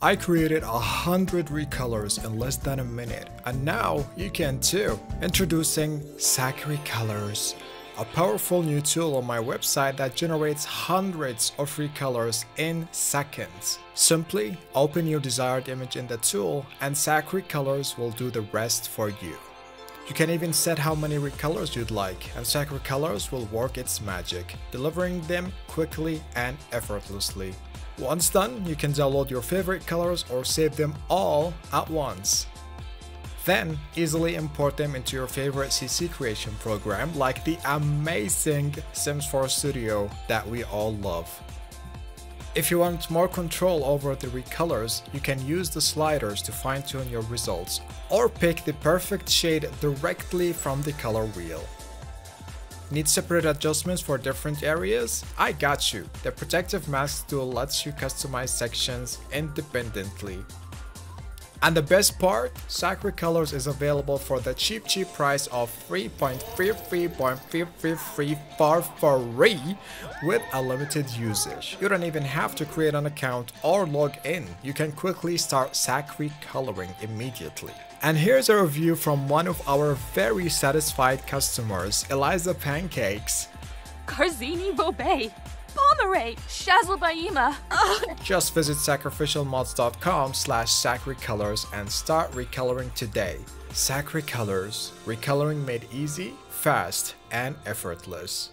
I created a hundred recolors in less than a minute, and now you can too. Introducing SacriColors, a powerful new tool on my website that generates hundreds of recolors in seconds. Simply open your desired image in the tool and SacriColors will do the rest for you. You can even set how many recolors you'd like and SacriColors will work its magic, delivering them quickly and effortlessly. Once done, you can download your favorite colors or save them all at once. Then, easily import them into your favorite CC creation program like the amazing Sims 4 Studio that we all love. If you want more control over the recolors, you can use the sliders to fine tune your results, or pick the perfect shade directly from the color wheel. Need separate adjustments for different areas? I got you! The Protective Mask tool lets you customize sections independently. And the best part, SacriColors is available for the cheap cheap price of 3.33.333 for free with a limited usage. You don't even have to create an account or log in. You can quickly start Sacri coloring immediately. And here's a review from one of our very satisfied customers, Eliza Pancakes. Karzini Bobe, Just visit sacrificialmods.com slash sacricolors and start recoloring today. Sacri Colors, recoloring made easy, fast, and effortless.